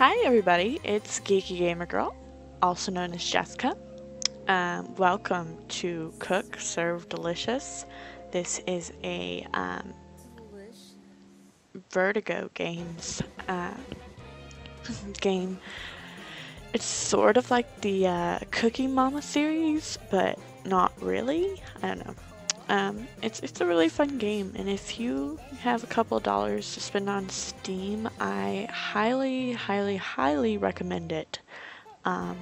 Hi everybody, it's Geeky Gamer Girl, also known as Jessica. Um, welcome to Cook Serve Delicious. This is a um, Vertigo Games uh, game. It's sort of like the uh, Cooking Mama series, but not really. I don't know. Um, it's it's a really fun game, and if you have a couple dollars to spend on Steam, I highly, highly, highly recommend it. Um,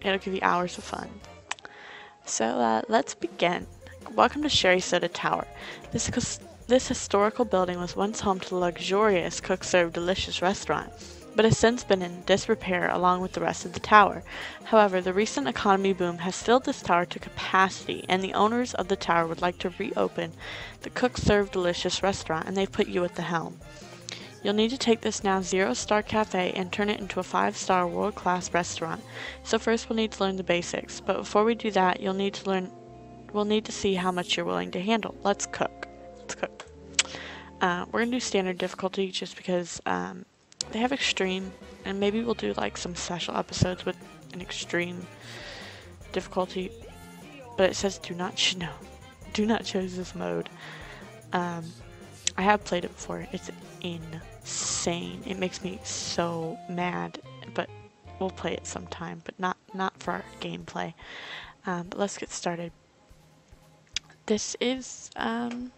it'll give you hours of fun. So uh, let's begin. Welcome to SherriSoda Tower. This this historical building was once home to luxurious Cook Serve Delicious restaurant but has since been in disrepair along with the rest of the tower. However, the recent economy boom has filled this tower to capacity, and the owners of the tower would like to reopen the Cook Serve Delicious restaurant, and they've put you at the helm. You'll need to take this now zero star cafe and turn it into a five star world class restaurant. So first we'll need to learn the basics, but before we do that, you'll need to learn we'll need to see how much you're willing to handle. Let's cook. Let's cook. Uh, we're gonna do standard difficulty just because um, they have extreme, and maybe we'll do like some special episodes with an extreme difficulty. But it says do not no, do not choose this mode. Um, I have played it before. It's insane. It makes me so mad. But we'll play it sometime, but not not for our gameplay. Um, but let's get started. This is um,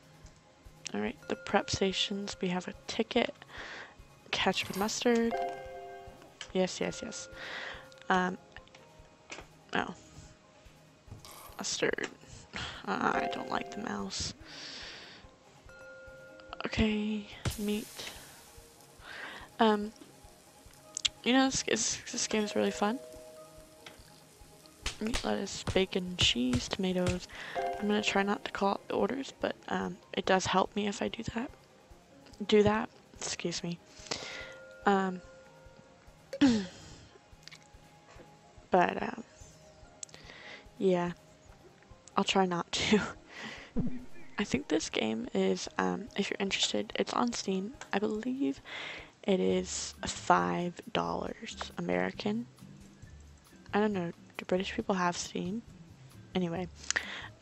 all right. The prep stations. We have a ticket ketchup and mustard. Yes, yes, yes. Um, oh. Mustard. Uh, I don't like the mouse. Okay, meat. Um, you know, this, this, this game is really fun. Meat, lettuce, bacon, cheese, tomatoes. I'm gonna try not to call out the orders, but um, it does help me if I do that. Do that. Excuse me. Um, but, um, yeah, I'll try not to. I think this game is, um, if you're interested, it's on Steam. I believe it is $5 American. I don't know, do British people have Steam? Anyway,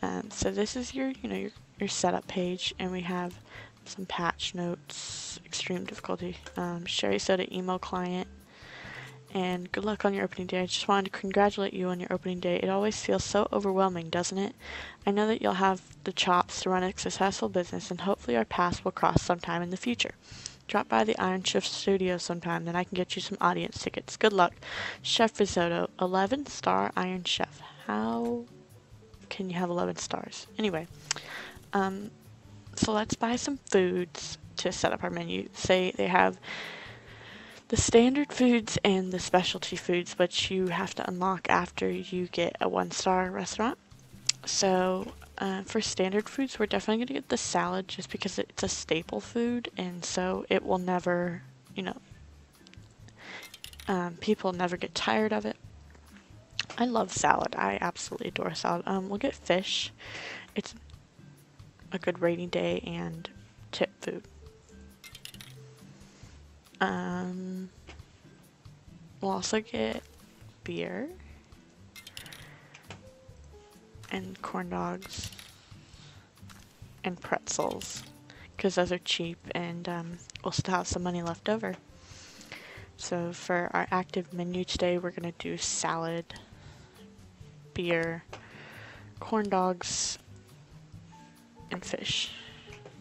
um, so this is your, you know, your, your setup page, and we have some patch notes, extreme difficulty, um, SherriSoda email client, and good luck on your opening day. I just wanted to congratulate you on your opening day. It always feels so overwhelming, doesn't it? I know that you'll have the chops to run a successful business, and hopefully our paths will cross sometime in the future. Drop by the Iron Chef studio sometime, then I can get you some audience tickets. Good luck. Chef Risotto, 11 star Iron Chef. How can you have 11 stars? Anyway, um, so let's buy some foods to set up our menu. Say they have the standard foods and the specialty foods, which you have to unlock after you get a one star restaurant. So uh, for standard foods, we're definitely going to get the salad just because it's a staple food, and so it will never, you know, um, people never get tired of it. I love salad. I absolutely adore salad. Um, we'll get fish. It's a good rainy day and tip food. Um, we'll also get beer and corn dogs and pretzels because those are cheap and um, we'll still have some money left over. So for our active menu today, we're going to do salad, beer, corn dogs, and fish.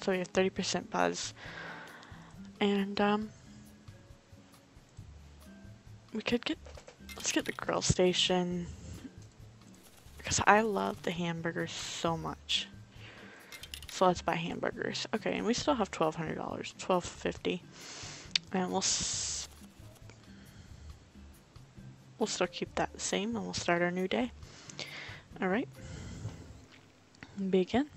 So we have 30% buzz. And, um, we could get, let's get the grill station. Because I love the hamburgers so much. So let's buy hamburgers. Okay, and we still have $1,200, 1,250. And we'll, we'll still keep that the same and we'll start our new day. Alright. Begin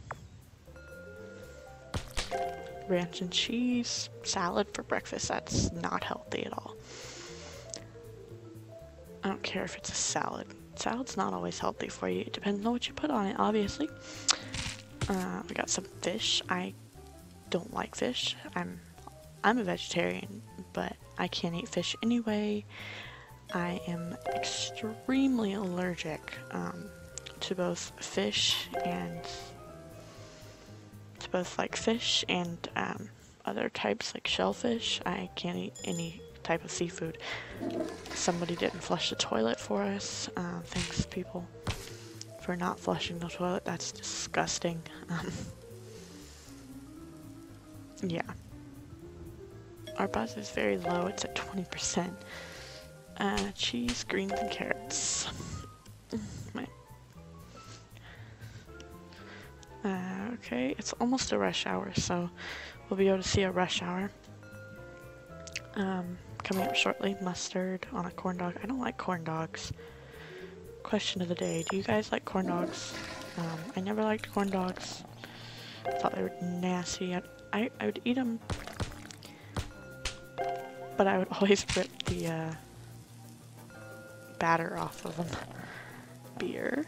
ranch and cheese salad for breakfast. That's not healthy at all. I don't care if it's a salad. Salad's not always healthy for you. It depends on what you put on it, obviously. Uh, we got some fish. I don't like fish. I'm I'm a vegetarian, but I can't eat fish anyway. I am extremely allergic um, to both fish and to both like fish and um, other types like shellfish. I can't eat any type of seafood. Somebody didn't flush the toilet for us. Uh, thanks, people, for not flushing the toilet. That's disgusting. Um, yeah. Our buzz is very low. It's at 20%. Uh, cheese, greens, and carrots. Uh, okay, it's almost a rush hour, so we'll be able to see a rush hour. Um, coming up shortly, mustard on a corn dog. I don't like corn dogs. Question of the day, do you guys like corn dogs? Um, I never liked corn dogs. I thought they were nasty. I, I, I would eat them, but I would always rip the uh, batter off of them. Beer,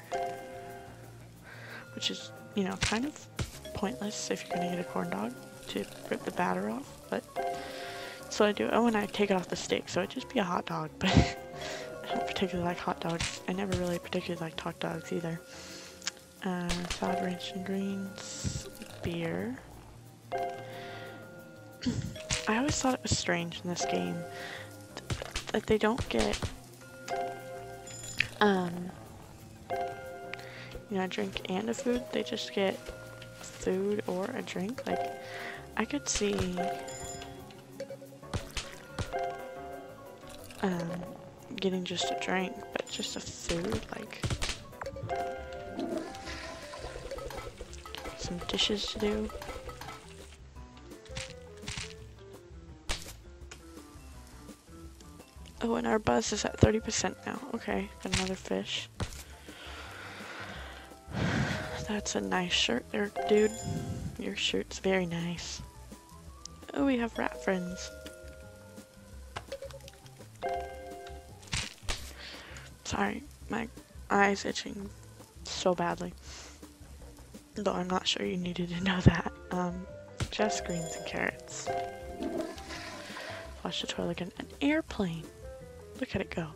which is, you know, kind of pointless if you're gonna get a corn dog to rip the batter off, but so I do. Oh, and I take it off the stick, so it'd just be a hot dog, but I don't particularly like hot dogs. I never really particularly liked hot dogs either. Uh, salad, ranch, and greens, beer. I always thought it was strange in this game that they don't get, um, you know, a drink and a food. They just get food or a drink. Like, I could see um, getting just a drink, but just a food, like some dishes to do. Oh, and our buzz is at 30% now. Okay, got another fish. That's a nice shirt there, dude. Your shirt's very nice. Oh, we have rat friends. Sorry, my eye's itching so badly. Though I'm not sure you needed to know that. Um, just greens and carrots. Flush the toilet again. An airplane! Look at it go.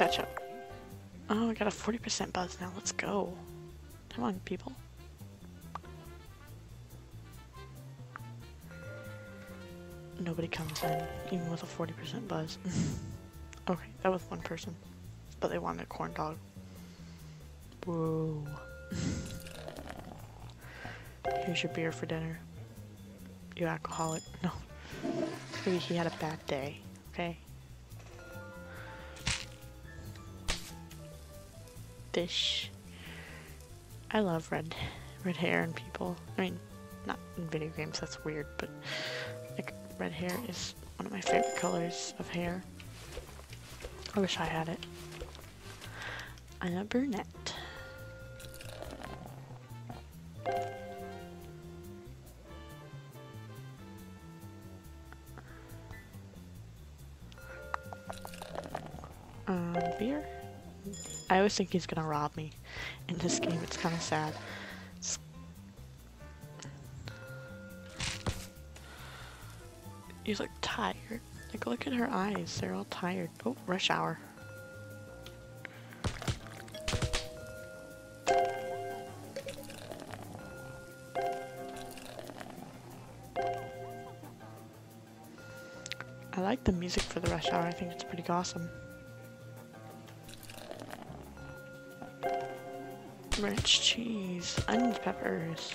Catch up. Oh, I got a 40% buzz now. Let's go. Come on, people. Nobody comes in, even with a 40% buzz. okay, that was one person. But they wanted a corn dog. Whoa. Here's your beer for dinner. You alcoholic. No. Maybe he had a bad day, okay? Fish. I love red red hair in people. I mean, not in video games, that's weird, but like red hair is one of my favorite colors of hair. I wish I had it. I'm a brunette. I always think he's gonna rob me. In this game, it's kind of sad. It's He's like tired. Like look at her eyes, they're all tired. Oh, rush hour. I like the music for the rush hour, I think it's pretty awesome. Rich cheese, onion peppers.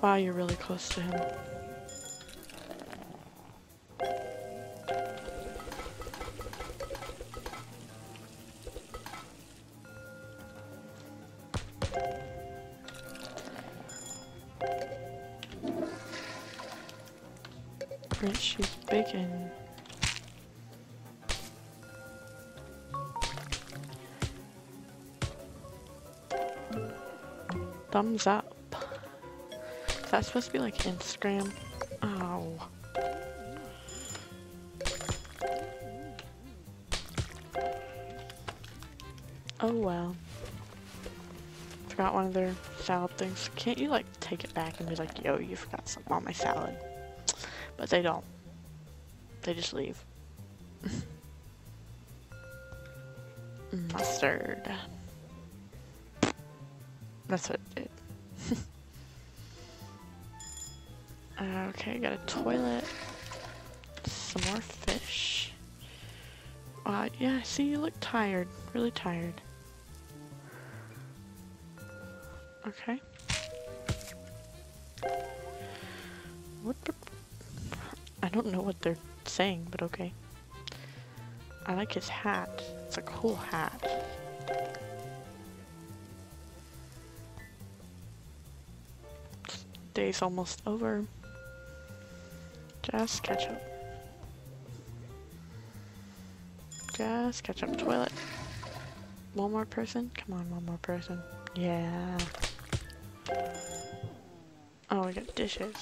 Wow, you're really close to him. Thumbs up. Is that supposed to be like Instagram? Oh. Oh well. forgot one of their salad things. Can't you like take it back and be like, yo, you forgot something on my salad? But they don't. They just leave. Mustard. That's what okay, got a toilet. Some more fish. Uh, yeah, see, you look tired. Really tired. Okay. What? I don't know what they're saying, but okay. I like his hat. It's a cool hat. Day's almost over. Just catch up. Just catch up toilet. One more person? Come on, one more person. Yeah. Oh, we got dishes.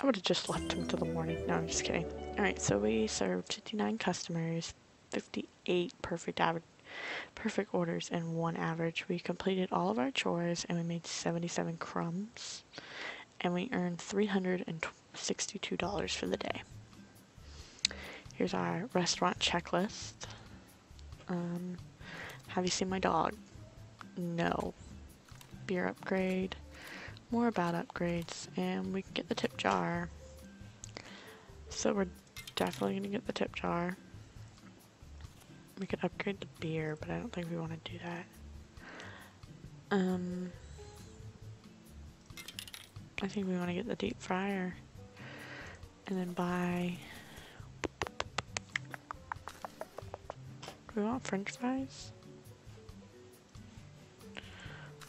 I would have just left him till the morning. No, I'm just kidding. Alright, so we served 59 customers, 58 perfect average perfect orders and one average. We completed all of our chores and we made 77 crumbs and we earned $362 for the day. Here's our restaurant checklist. Um, have you seen my dog? No. Beer upgrade. More about upgrades. And we can get the tip jar. So we're definitely going to get the tip jar. We could upgrade the beer, but I don't think we want to do that. Um, I think we want to get the deep fryer. And then buy... Do we want french fries?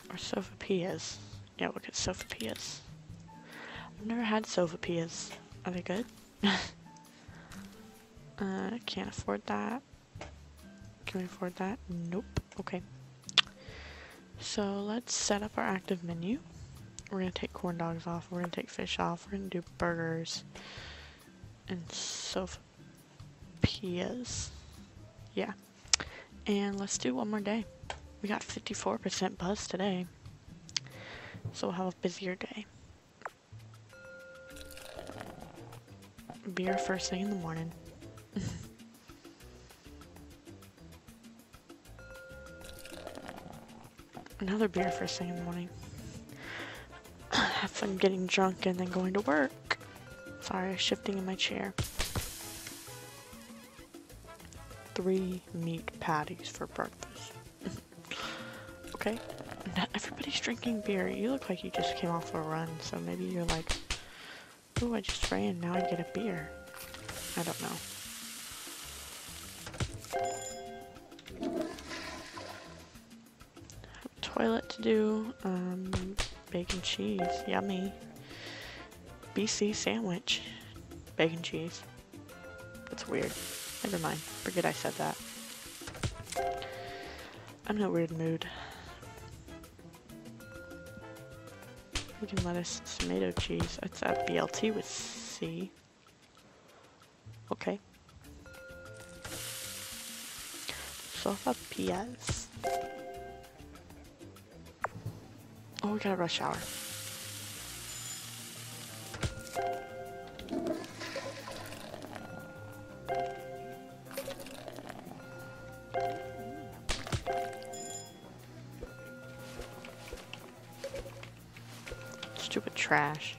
Or sopapillas? Yeah, we'll get sopapillas. I've never had sopapillas. Are they good? uh, can't afford that. Can we afford that? Nope. Okay. So let's set up our active menu. We're gonna take corn dogs off. We're gonna take fish off. We're gonna do burgers and sopapillas. Yeah. And let's do one more day. We got 54% buzz today. So we'll have a busier day. Beer first thing in the morning. Another beer first thing in the morning. have fun getting drunk and then going to work. Sorry, shifting in my chair. Three meat patties for breakfast. okay. Not everybody's drinking beer. You look like you just came off a run, so maybe you're like, ooh, I just ran, now I get a beer. I don't know. toilet to do. Um, bacon cheese, yummy. BC sandwich, bacon cheese. That's weird. Never mind. Forget I said that. I'm in a weird mood. We can lettuce, tomato cheese. It's a BLT with C. Okay. Sofa Piaz. Oh, we got a rush hour. Stupid trash.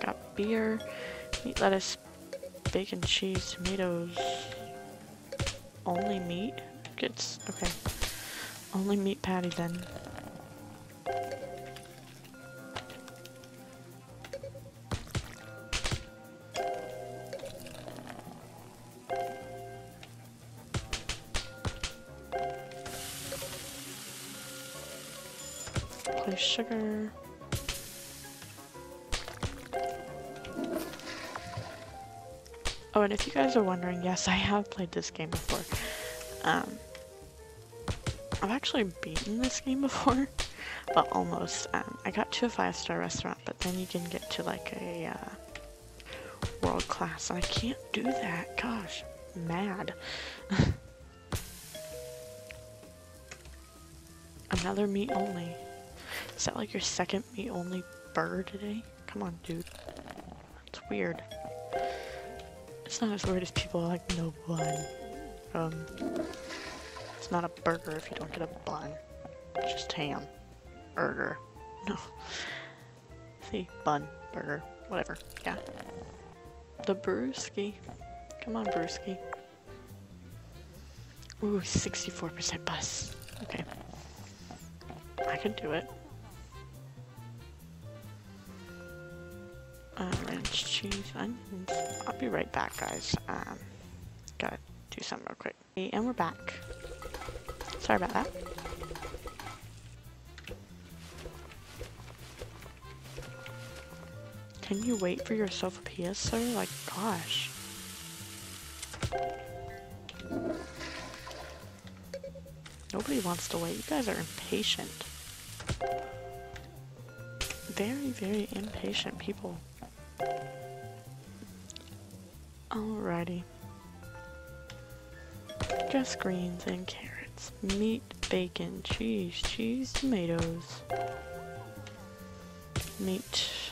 got beer, meat lettuce, bacon, cheese, tomatoes. Only meat? Gets okay. Only meat patty then. Place sugar. Oh, and if you guys are wondering, yes, I have played this game before. Um, I've actually beaten this game before. but almost. Um, I got to a five star restaurant, but then you can get to like a uh, world class, I can't do that. Gosh, mad. Another meat only. Is that like your second meat only burger today? Come on, dude. It's weird. It's not as weird as people like no bun. Um, it's not a burger if you don't get a bun. It's just ham. Burger. No. See, bun, burger, whatever. Yeah. The brewski. Come on, brewski. Ooh, 64% bus. Okay. I can do it. Cheese, onions. I'll be right back, guys. Um, gotta do something real quick. And we're back. Sorry about that. Can you wait for your Sophia, sir? Like, gosh. Nobody wants to wait. You guys are impatient. Very, very impatient people. Alrighty. Just greens and carrots. Meat, bacon, cheese, cheese, tomatoes. Meat.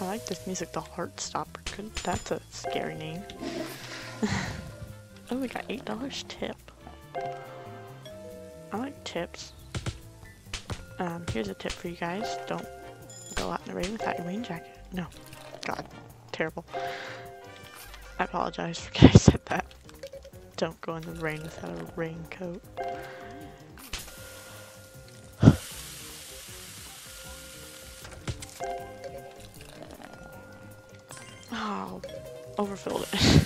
I like this music, the heart Heartstopper. That's a scary name. oh, we got $8 tip. I like tips. Um, here's a tip for you guys. Don't go out in the rain without your rain jacket. No. God. Terrible. I apologize for I said that. Don't go in the rain without a raincoat. Oh, overfilled it.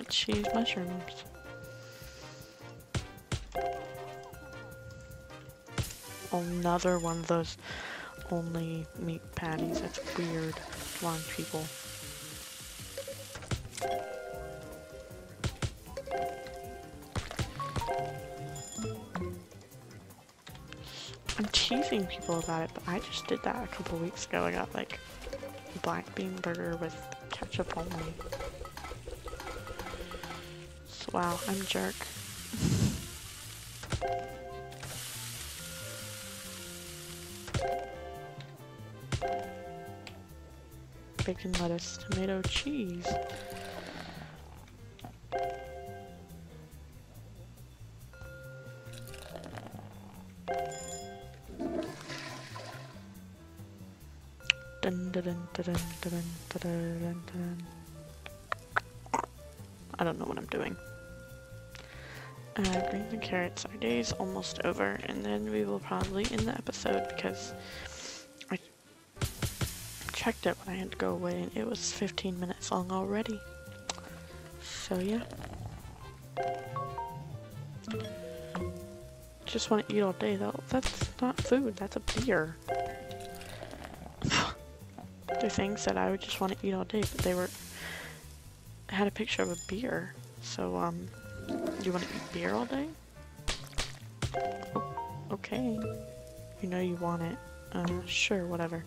With cheese mushrooms. Another one of those only meat patties. That's weird. Wrong people. I'm teasing people about it, but I just did that a couple weeks ago. I got like black bean burger with ketchup only. Wow, I'm jerk. Bacon, lettuce, tomato, cheese. I don't know what I'm doing. Uh, greens and carrots. Our day is almost over, and then we will probably end the episode because I checked it when I had to go away, and it was 15 minutes long already. So yeah. Just want to eat all day though. That's not food. That's a beer. They're things that I would just want to eat all day, but they were I had a picture of a beer. So, um, you want to eat beer all day? okay. You know you want it. Uh, sure, whatever.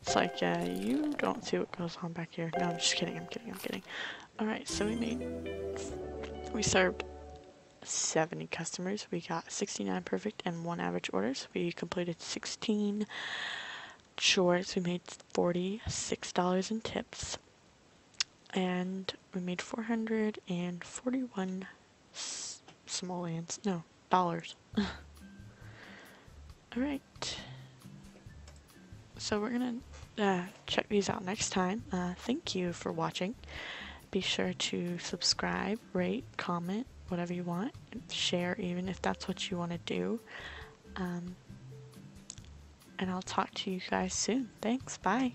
It's like, yeah, you don't see what goes on back here. No, I'm just kidding, I'm kidding, I'm kidding. Alright, so we made, we served 70 customers. We got 69 perfect and one average orders. We completed 16 chores. We made $46 in tips. And we made 441 simoleons. No, dollars. Alright. So we're gonna uh, check these out next time. Uh, thank you for watching. Be sure to subscribe, rate, comment, whatever you want. Share even if that's what you want to do. Um, and I'll talk to you guys soon. Thanks. Bye.